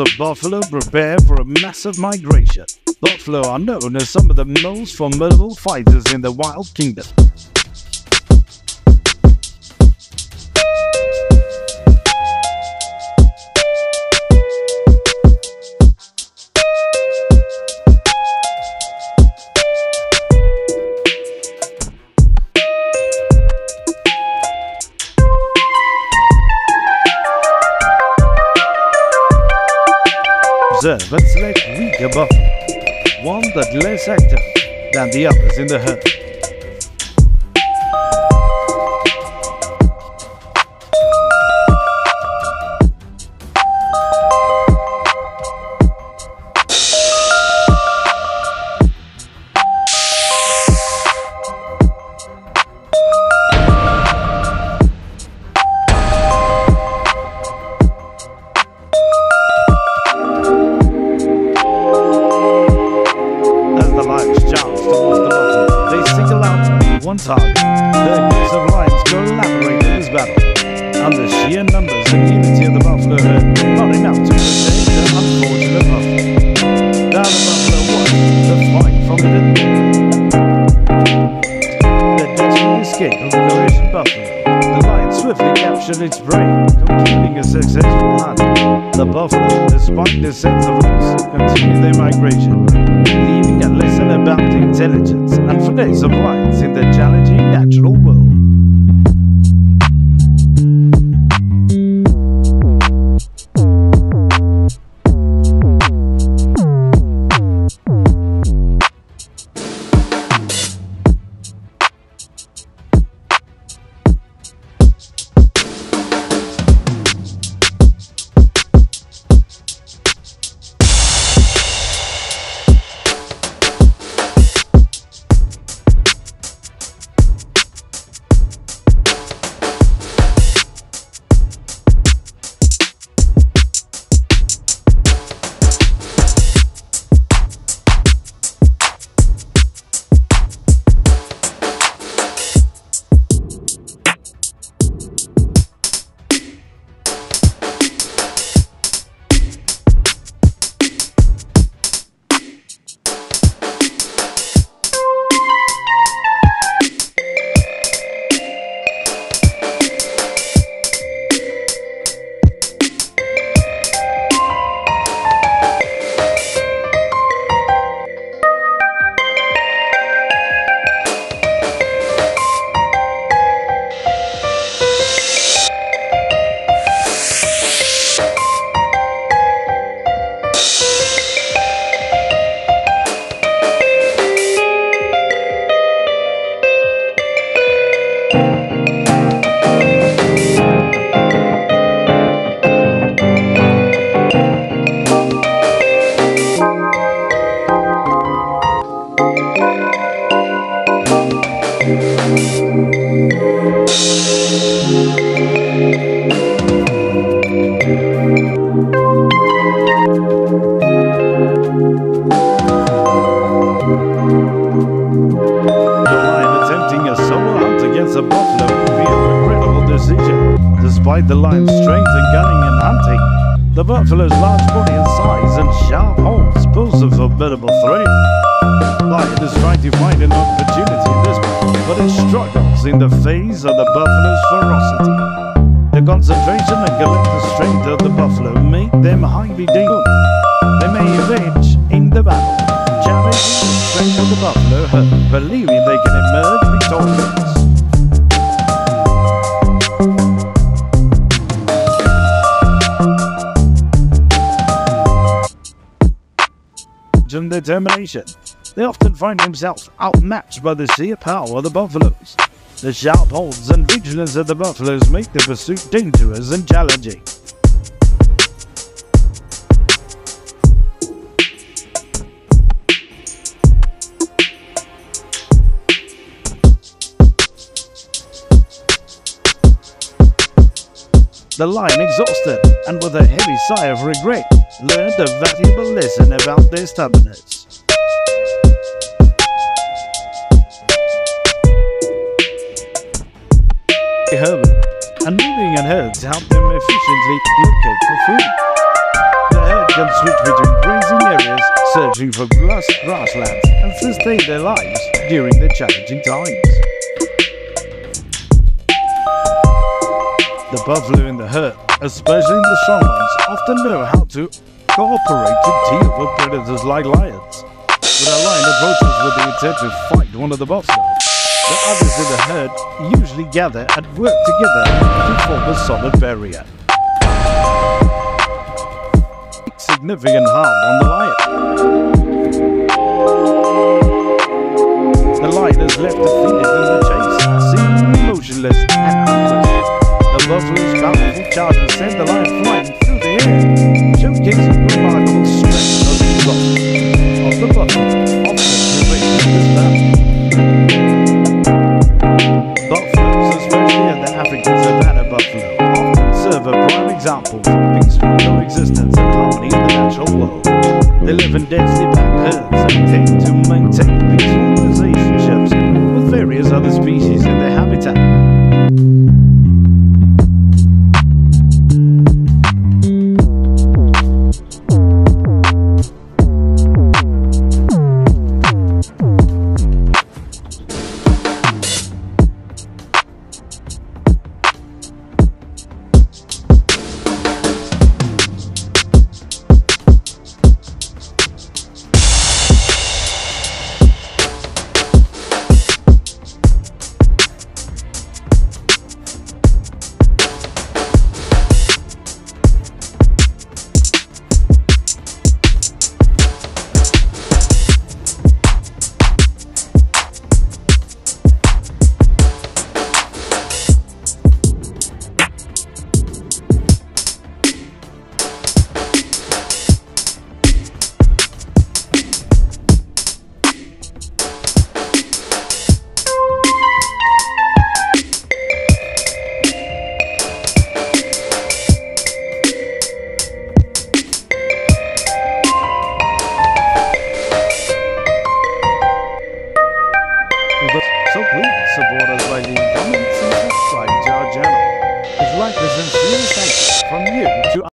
The buffalo prepare for a massive migration. Buffalo are known as some of the most formidable fighters in the wild kingdom. Observe and select weaker buffalo, one that less active than the others in the herd. The sheer numbers and unity of the buffalo herd not enough to protect the unfortunate buffalo. Now the buffalo watch the fight from the The desperate escape of the Galatian buffalo. The lion swiftly captured its prey, concluding a successful hunt. The buffalo, despite their sense of loss, continue their migration, leaving a lesson about intelligence and finesse of lions in the challenging natural world. The lion attempting a soul hunt against a buffalo would be a critical decision. Despite the lion's strength in gunning and hunting, the buffalo's large body and size and sharp horns pose a formidable threat. Lion is trying to find an opportunity in the face of the buffalo's ferocity. The concentration and collective strength of the buffalo make them highly dangerous. They may avenge in the battle, challenging the strength of the buffalo believing they can emerge victorious. determination. They often find themselves outmatched by the sheer power of the buffaloes. The sharp holds and vigilance of the buffaloes make the pursuit dangerous and challenging. The lion, exhausted and with a heavy sigh of regret, learned a valuable lesson about their stubbornness. Help them efficiently locate for food. The herd can switch between grazing areas, searching for lush grasslands, and sustain their lives during the challenging times. The buffalo in the herd, especially the strong ones, often know how to cooperate to deal with predators like lions. When a lion approaches with the intent to fight one of the buffalo, the others in the herd usually gather and work together to form a solid barrier. Significant harm on the lion. The lion is left defeated in the chase, seemingly motionless and helpless. The buffalo's powerful charges send the lion flying through the air, showcasing remarkable strength of the buffalo. They live in densely packed herds and tend to maintain peaceful relationships with various other species.